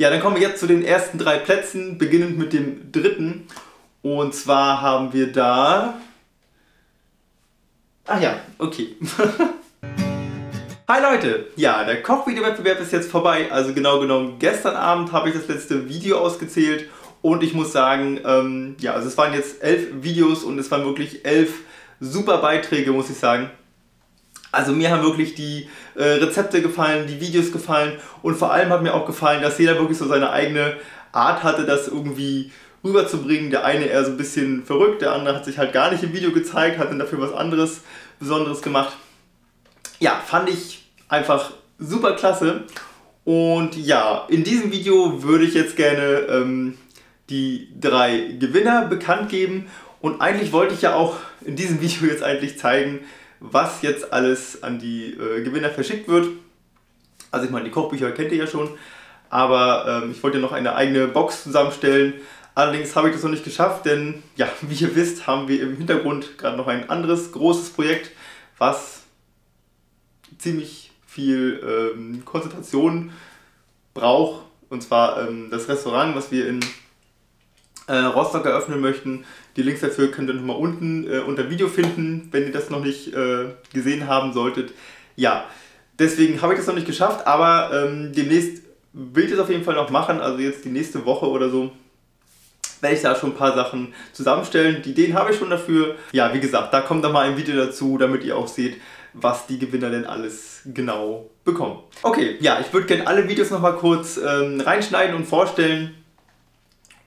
Ja, dann kommen wir jetzt zu den ersten drei Plätzen, beginnend mit dem dritten. Und zwar haben wir da... Ach ja, okay. Hi Leute! Ja, der Kochvideowettbewerb ist jetzt vorbei. Also genau genommen, gestern Abend habe ich das letzte Video ausgezählt. Und ich muss sagen, ähm, ja, also es waren jetzt elf Videos und es waren wirklich elf super Beiträge, muss ich sagen. Also mir haben wirklich die äh, Rezepte gefallen, die Videos gefallen und vor allem hat mir auch gefallen, dass jeder wirklich so seine eigene Art hatte, das irgendwie rüberzubringen. Der eine eher so ein bisschen verrückt, der andere hat sich halt gar nicht im Video gezeigt, hat dann dafür was anderes Besonderes gemacht. Ja, fand ich einfach super klasse. Und ja, in diesem Video würde ich jetzt gerne ähm, die drei Gewinner bekannt geben. Und eigentlich wollte ich ja auch in diesem Video jetzt eigentlich zeigen, was jetzt alles an die äh, Gewinner verschickt wird. Also ich meine, die Kochbücher kennt ihr ja schon, aber ähm, ich wollte noch eine eigene Box zusammenstellen. Allerdings habe ich das noch nicht geschafft, denn ja, wie ihr wisst, haben wir im Hintergrund gerade noch ein anderes großes Projekt, was ziemlich viel ähm, Konzentration braucht. Und zwar ähm, das Restaurant, was wir in äh, Rostock eröffnen möchten. Die Links dafür könnt ihr nochmal unten äh, unter Video finden, wenn ihr das noch nicht äh, gesehen haben solltet. Ja, deswegen habe ich das noch nicht geschafft, aber ähm, demnächst will ich das auf jeden Fall noch machen, also jetzt die nächste Woche oder so werde ich da schon ein paar Sachen zusammenstellen. Die Ideen habe ich schon dafür. Ja, wie gesagt, da kommt dann mal ein Video dazu, damit ihr auch seht, was die Gewinner denn alles genau bekommen. Okay, ja, ich würde gerne alle Videos nochmal kurz ähm, reinschneiden und vorstellen.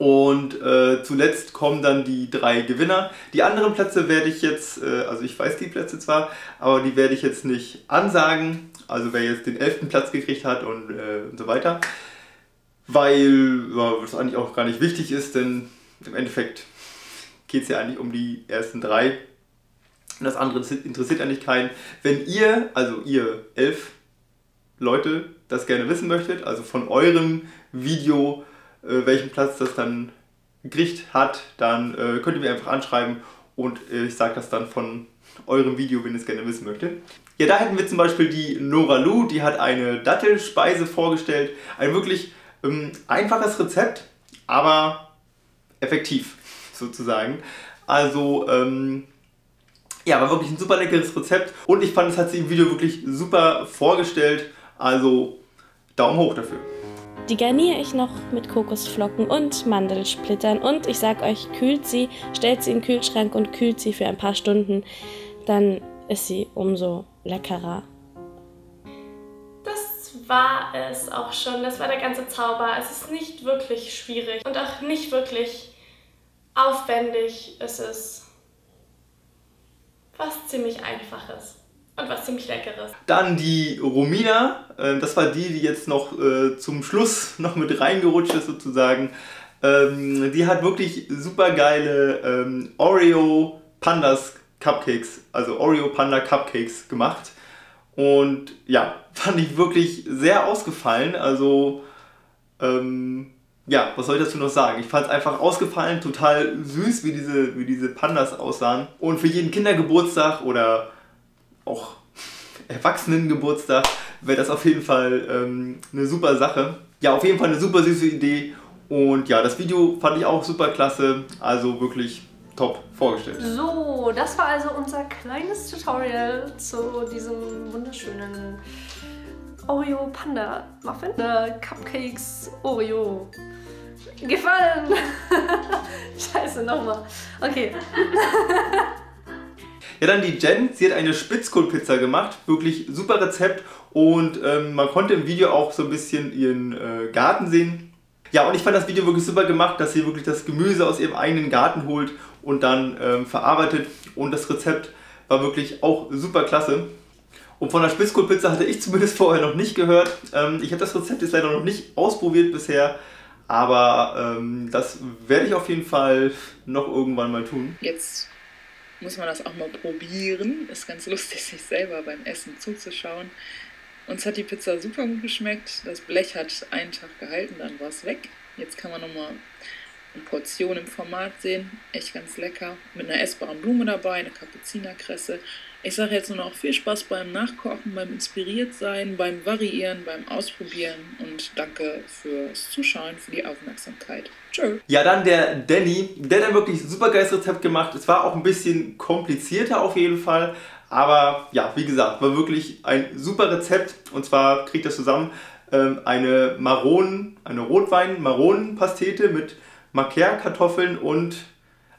Und äh, zuletzt kommen dann die drei Gewinner. Die anderen Plätze werde ich jetzt, äh, also ich weiß die Plätze zwar, aber die werde ich jetzt nicht ansagen. Also wer jetzt den elften Platz gekriegt hat und, äh, und so weiter. Weil ja, das eigentlich auch gar nicht wichtig ist, denn im Endeffekt geht es ja eigentlich um die ersten drei. Und das andere interessiert eigentlich keinen. Wenn ihr, also ihr elf Leute, das gerne wissen möchtet, also von eurem Video äh, welchen Platz das dann gekriegt hat, dann äh, könnt ihr mir einfach anschreiben und äh, ich sage das dann von eurem Video, wenn ihr es gerne wissen möchtet. Ja, da hätten wir zum Beispiel die Nora Lu, die hat eine Dattelspeise vorgestellt. Ein wirklich ähm, einfaches Rezept, aber effektiv sozusagen. Also, ähm, ja, war wirklich ein super leckeres Rezept und ich fand, es hat sie im Video wirklich super vorgestellt. Also, Daumen hoch dafür. Die garniere ich noch mit Kokosflocken und Mandelsplittern und ich sag euch, kühlt sie, stellt sie in den Kühlschrank und kühlt sie für ein paar Stunden, dann ist sie umso leckerer. Das war es auch schon, das war der ganze Zauber. Es ist nicht wirklich schwierig und auch nicht wirklich aufwendig. Es ist was ziemlich einfaches. Und was ziemlich leckeres. Dann die Romina, ähm, das war die, die jetzt noch äh, zum Schluss noch mit reingerutscht ist sozusagen. Ähm, die hat wirklich super geile ähm, Oreo Pandas Cupcakes, also Oreo Panda Cupcakes gemacht. Und ja, fand ich wirklich sehr ausgefallen. Also, ähm, ja, was soll ich dazu noch sagen? Ich fand es einfach ausgefallen, total süß, wie diese, wie diese Pandas aussahen. Und für jeden Kindergeburtstag oder auch Erwachsenengeburtstag wäre das auf jeden Fall ähm, eine super Sache. Ja, auf jeden Fall eine super süße Idee. Und ja, das Video fand ich auch super klasse. Also wirklich top vorgestellt. So, das war also unser kleines Tutorial zu diesem wunderschönen Oreo Panda Muffin. Äh, Cupcakes Oreo. Gefallen! Scheiße, nochmal. Okay. Ja, dann die Jen, sie hat eine Spitzkohlpizza gemacht, wirklich super Rezept und ähm, man konnte im Video auch so ein bisschen ihren äh, Garten sehen. Ja, und ich fand das Video wirklich super gemacht, dass sie wirklich das Gemüse aus ihrem eigenen Garten holt und dann ähm, verarbeitet und das Rezept war wirklich auch super klasse. Und von der Spitzkohlpizza hatte ich zumindest vorher noch nicht gehört. Ähm, ich habe das Rezept jetzt leider noch nicht ausprobiert bisher, aber ähm, das werde ich auf jeden Fall noch irgendwann mal tun. Jetzt muss man das auch mal probieren. Ist ganz lustig, sich selber beim Essen zuzuschauen. Uns hat die Pizza super gut geschmeckt. Das Blech hat einen Tag gehalten, dann war es weg. Jetzt kann man nochmal und Portionen im Format sehen. Echt ganz lecker. Mit einer essbaren Blume dabei, eine Kapuzinerkresse. Ich sage jetzt nur noch viel Spaß beim Nachkochen, beim Inspiriertsein, beim Variieren, beim Ausprobieren und danke fürs Zuschauen, für die Aufmerksamkeit. Tschö. Ja, dann der Danny. Der hat ein wirklich super geiles Rezept gemacht. Es war auch ein bisschen komplizierter auf jeden Fall. Aber ja, wie gesagt, war wirklich ein super Rezept. Und zwar kriegt er zusammen ähm, eine Maronen, eine Rotwein-Maronenpastete mit Macaire-Kartoffeln und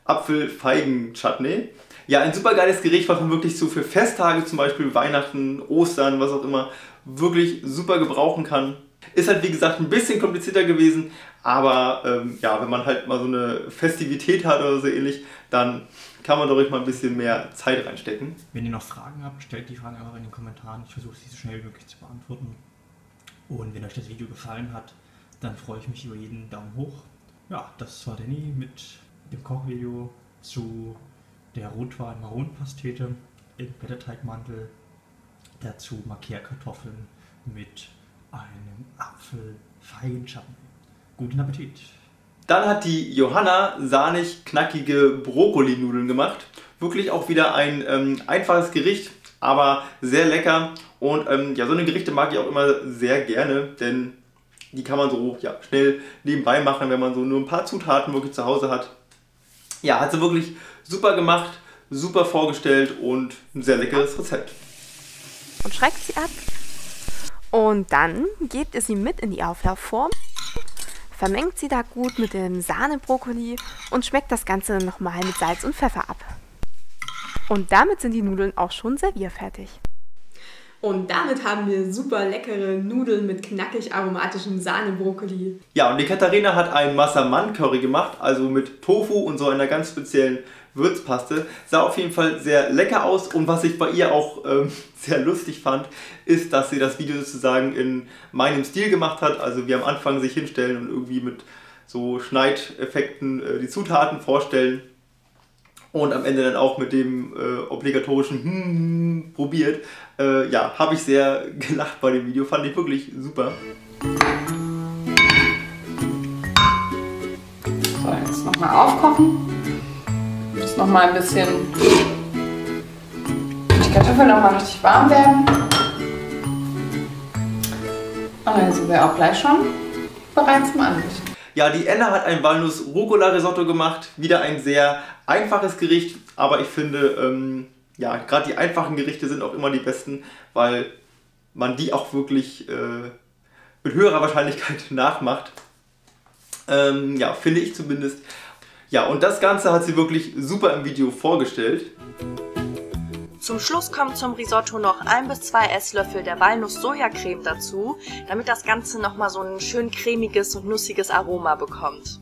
Apfel-Feigen-Chutney. Ja, ein super geiles Gericht, was man wirklich so für Festtage, zum Beispiel Weihnachten, Ostern, was auch immer, wirklich super gebrauchen kann. Ist halt wie gesagt ein bisschen komplizierter gewesen, aber ähm, ja, wenn man halt mal so eine Festivität hat oder so ähnlich, dann kann man doch mal ein bisschen mehr Zeit reinstecken. Wenn ihr noch Fragen habt, stellt die Fragen einfach in den Kommentaren. Ich versuche sie so schnell wie möglich zu beantworten. Und wenn euch das Video gefallen hat, dann freue ich mich über jeden Daumen hoch. Ja, das war Danny mit dem Kochvideo zu der Rotwein-Maronenpastete im Blätterteigmantel. Dazu Markierkartoffeln mit einem Apfel-Feigenschatten. Guten Appetit! Dann hat die Johanna sahnig knackige Brokkolinudeln gemacht. Wirklich auch wieder ein ähm, einfaches Gericht, aber sehr lecker. Und ähm, ja, so eine Gerichte mag ich auch immer sehr gerne, denn die kann man so ja, schnell nebenbei machen, wenn man so nur ein paar Zutaten wirklich zu Hause hat. Ja, hat sie wirklich super gemacht, super vorgestellt und ein sehr leckeres Rezept. Und schreckt sie ab. Und dann gebt ihr sie mit in die Auflaufform, vermengt sie da gut mit dem Sahnebrokkoli und schmeckt das Ganze nochmal mit Salz und Pfeffer ab. Und damit sind die Nudeln auch schon servierfertig. Und damit haben wir super leckere Nudeln mit knackig aromatischem Sahnebrokkoli. Ja, und die Katharina hat einen Massaman Curry gemacht, also mit Tofu und so einer ganz speziellen Würzpaste. Sah auf jeden Fall sehr lecker aus und was ich bei ihr auch ähm, sehr lustig fand, ist, dass sie das Video sozusagen in meinem Stil gemacht hat. Also wir am Anfang sich hinstellen und irgendwie mit so Schneideffekten äh, die Zutaten vorstellen und am Ende dann auch mit dem äh, obligatorischen hm, probiert. Äh, ja, habe ich sehr gelacht bei dem Video, fand ich wirklich super. So, jetzt nochmal aufkochen. Muss nochmal ein bisschen die Kartoffeln nochmal richtig warm werden. Und dann sind wir auch gleich schon bereit zum Anrichten. Ja, die Enna hat ein Walnuss-Rucola-Risotto gemacht. Wieder ein sehr einfaches Gericht, aber ich finde, ähm, ja, gerade die einfachen Gerichte sind auch immer die besten, weil man die auch wirklich äh, mit höherer Wahrscheinlichkeit nachmacht. Ähm, ja, finde ich zumindest. Ja, und das Ganze hat sie wirklich super im Video vorgestellt. Zum Schluss kommt zum Risotto noch ein bis zwei Esslöffel der Walnuss-Sojacreme dazu, damit das Ganze nochmal so ein schön cremiges und nussiges Aroma bekommt.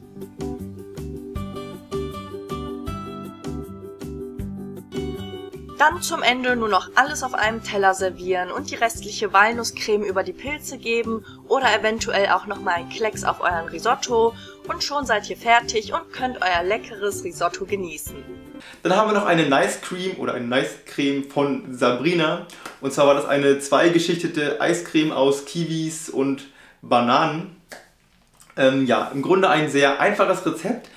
Dann zum Ende nur noch alles auf einem Teller servieren und die restliche Walnusscreme über die Pilze geben oder eventuell auch nochmal ein Klecks auf euren Risotto und schon seid ihr fertig und könnt euer leckeres Risotto genießen. Dann haben wir noch eine Nice Cream oder eine Nice Creme von Sabrina. Und zwar war das eine zweigeschichtete Eiscreme aus Kiwis und Bananen. Ähm, ja, im Grunde ein sehr einfaches Rezept.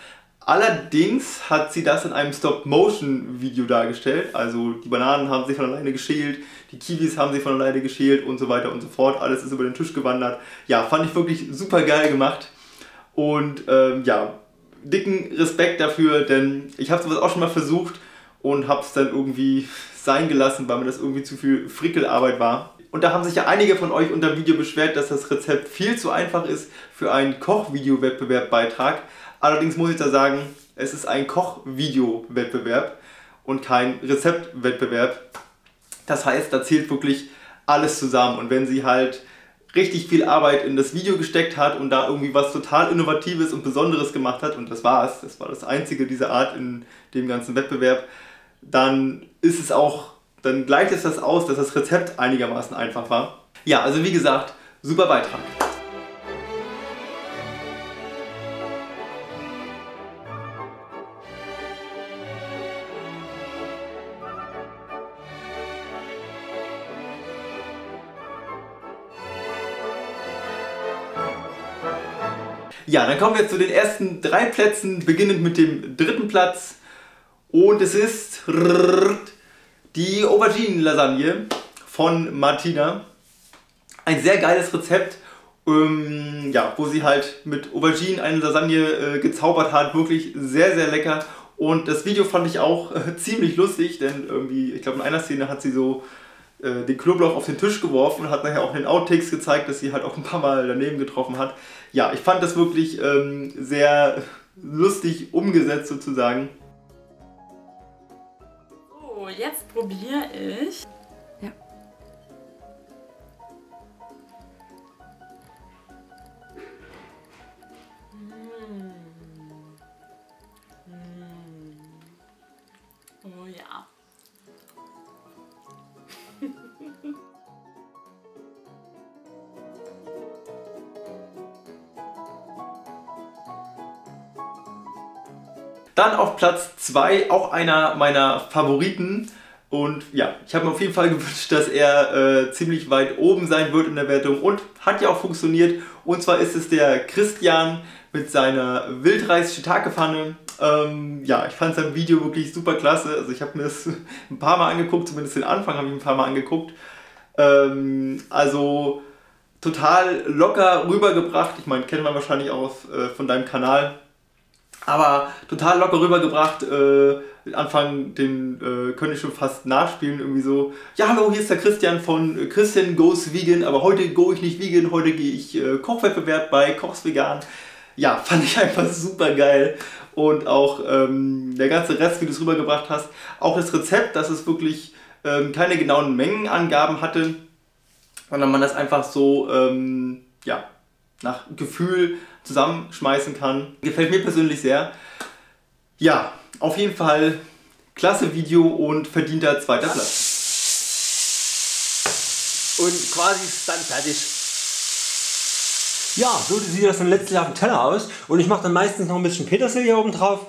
Allerdings hat sie das in einem Stop-Motion-Video dargestellt. Also die Bananen haben sich von alleine geschält, die Kiwis haben sich von alleine geschält und so weiter und so fort. Alles ist über den Tisch gewandert. Ja, fand ich wirklich super geil gemacht. Und ähm, ja, dicken Respekt dafür, denn ich habe sowas auch schon mal versucht und habe es dann irgendwie sein gelassen, weil mir das irgendwie zu viel Frickelarbeit war. Und da haben sich ja einige von euch unter dem Video beschwert, dass das Rezept viel zu einfach ist für einen Kochvideo-Wettbewerb-Beitrag. Allerdings muss ich da sagen, es ist ein Kochvideo-Wettbewerb und kein Rezeptwettbewerb. Das heißt, da zählt wirklich alles zusammen. Und wenn sie halt richtig viel Arbeit in das Video gesteckt hat und da irgendwie was total Innovatives und Besonderes gemacht hat, und das war es, das war das einzige dieser Art in dem ganzen Wettbewerb, dann ist es auch, dann gleicht es das aus, dass das Rezept einigermaßen einfach war. Ja, also wie gesagt, super Beitrag. Ja, dann kommen wir zu den ersten drei Plätzen, beginnend mit dem dritten Platz. Und es ist die Auberginen-Lasagne von Martina. Ein sehr geiles Rezept, ähm, ja, wo sie halt mit Auberginen eine Lasagne äh, gezaubert hat. Wirklich sehr, sehr lecker. Und das Video fand ich auch äh, ziemlich lustig, denn irgendwie, ich glaube in einer Szene hat sie so äh, den Knoblauch auf den Tisch geworfen und hat nachher auch in den Outtakes gezeigt, dass sie halt auch ein paar Mal daneben getroffen hat. Ja, ich fand das wirklich ähm, sehr lustig umgesetzt sozusagen. So, jetzt probiere ich. Ja. Mm. Mm. Oh ja. Dann auf Platz 2 auch einer meiner Favoriten. Und ja, ich habe mir auf jeden Fall gewünscht, dass er äh, ziemlich weit oben sein wird in der Wertung und hat ja auch funktioniert. Und zwar ist es der Christian mit seiner Wildreis-Shiitake-Pfanne. Ähm, ja, ich fand sein Video wirklich super klasse. Also ich habe mir das ein paar Mal angeguckt, zumindest den Anfang habe ich ein paar Mal angeguckt. Ähm, also total locker rübergebracht. Ich meine, kennt man wahrscheinlich auch äh, von deinem Kanal. Aber total locker rübergebracht. Äh, Anfang, den äh, könnte ich schon fast nachspielen. Irgendwie so, ja hallo, hier ist der Christian von Christian Goes Vegan. Aber heute go ich nicht vegan, heute gehe ich äh, Kochwettbewerb bei Kochs Vegan. Ja, fand ich einfach super geil. Und auch ähm, der ganze Rest, wie du es rübergebracht hast. Auch das Rezept, dass es wirklich ähm, keine genauen Mengenangaben hatte, sondern man das einfach so, ähm, ja, nach Gefühl zusammenschmeißen kann. Gefällt mir persönlich sehr. Ja, auf jeden Fall klasse Video und verdienter zweiter Platz. Und quasi ist dann fertig. Ja, so sieht das dann letztlich auf dem Teller aus. Und ich mache dann meistens noch ein bisschen Petersilie oben drauf.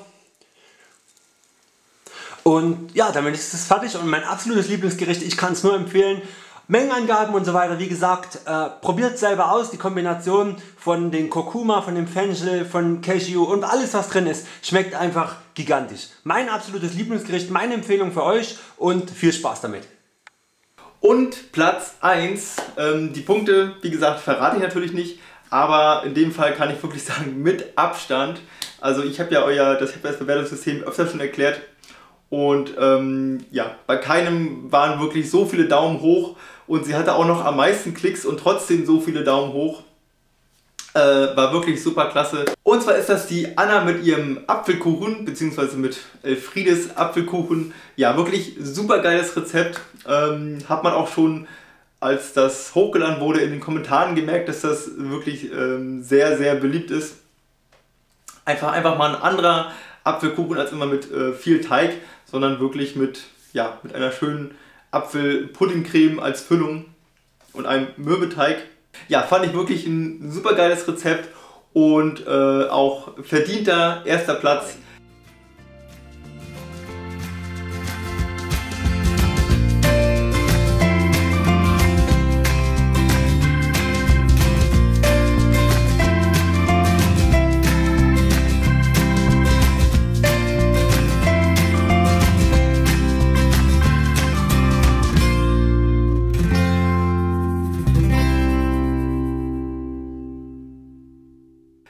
Und ja, damit ist es fertig und mein absolutes Lieblingsgericht, ich kann es nur empfehlen. Mengenangaben und so weiter, wie gesagt, äh, probiert selber aus, die Kombination von den Kurkuma, von dem Fenchel, von Cashew und alles was drin ist, schmeckt einfach gigantisch. Mein absolutes Lieblingsgericht, meine Empfehlung für euch und viel Spaß damit. Und Platz 1, ähm, die Punkte, wie gesagt, verrate ich natürlich nicht, aber in dem Fall kann ich wirklich sagen, mit Abstand. Also ich habe ja euer, das Bewertungssystem öfter schon erklärt, und ähm, ja, bei keinem waren wirklich so viele Daumen hoch und sie hatte auch noch am meisten Klicks und trotzdem so viele Daumen hoch. Äh, war wirklich super klasse. Und zwar ist das die Anna mit ihrem Apfelkuchen, beziehungsweise mit Elfriedes Apfelkuchen. Ja, wirklich super geiles Rezept. Ähm, hat man auch schon, als das hochgeladen wurde, in den Kommentaren gemerkt, dass das wirklich ähm, sehr, sehr beliebt ist. Einfach, einfach mal ein anderer Apfelkuchen als immer mit äh, viel Teig sondern wirklich mit, ja, mit einer schönen Apfelpuddingcreme als Füllung und einem Mürbeteig. Ja, fand ich wirklich ein super geiles Rezept und äh, auch verdienter erster Platz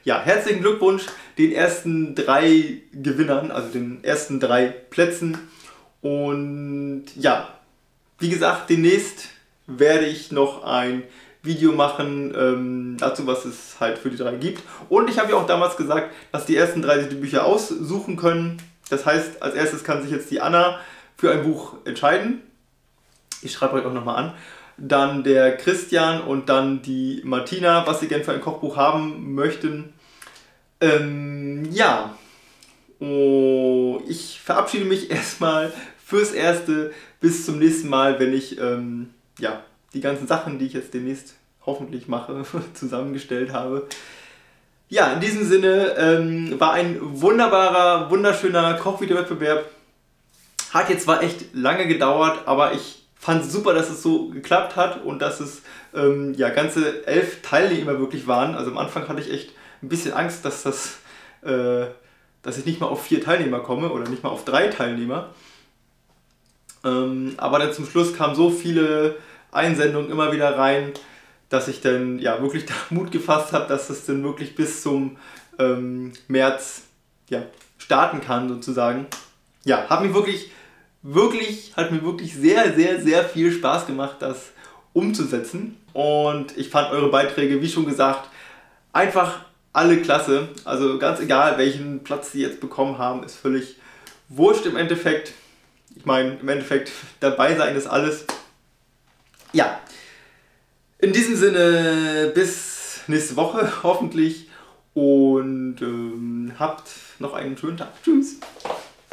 ja, herzlichen Glückwunsch den ersten drei Gewinnern, also den ersten drei Plätzen. Und ja, wie gesagt, demnächst werde ich noch ein Video machen ähm, dazu, was es halt für die drei gibt. Und ich habe ja auch damals gesagt, dass die ersten drei sich die Bücher aussuchen können. Das heißt, als erstes kann sich jetzt die Anna für ein Buch entscheiden. Ich schreibe euch auch nochmal an dann der Christian und dann die Martina, was sie gerne für ein Kochbuch haben möchten. Ähm, ja, oh, ich verabschiede mich erstmal fürs Erste. Bis zum nächsten Mal, wenn ich ähm, ja, die ganzen Sachen, die ich jetzt demnächst hoffentlich mache, zusammengestellt habe. Ja, in diesem Sinne ähm, war ein wunderbarer, wunderschöner Kochvideowettbewerb. Hat jetzt zwar echt lange gedauert, aber ich fand es super, dass es so geklappt hat und dass es ähm, ja, ganze elf Teilnehmer wirklich waren. Also am Anfang hatte ich echt ein bisschen Angst, dass das, äh, dass ich nicht mal auf vier Teilnehmer komme oder nicht mal auf drei Teilnehmer. Ähm, aber dann zum Schluss kamen so viele Einsendungen immer wieder rein, dass ich dann ja wirklich Mut gefasst habe, dass es dann wirklich bis zum ähm, März ja, starten kann sozusagen. Ja, hat mir wirklich, wirklich, hat mir wirklich sehr, sehr, sehr viel Spaß gemacht, das umzusetzen. Und ich fand eure Beiträge, wie schon gesagt, einfach alle klasse. Also ganz egal, welchen Platz sie jetzt bekommen haben, ist völlig wurscht im Endeffekt. Ich meine, im Endeffekt dabei sein ist alles. Ja, in diesem Sinne bis nächste Woche hoffentlich und ähm, habt noch einen schönen Tag. Tschüss.